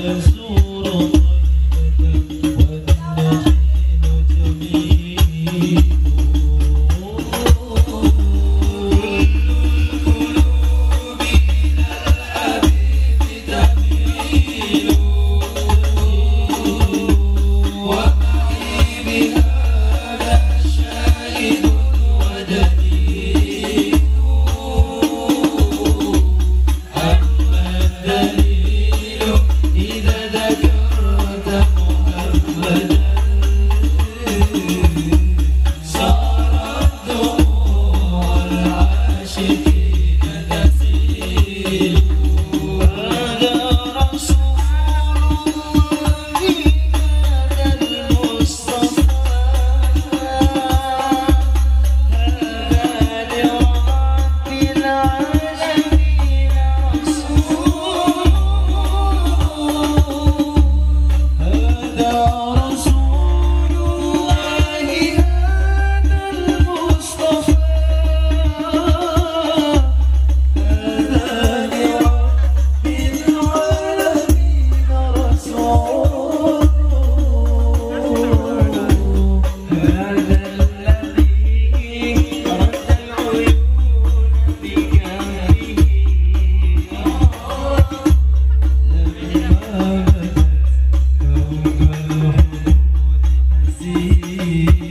There's You.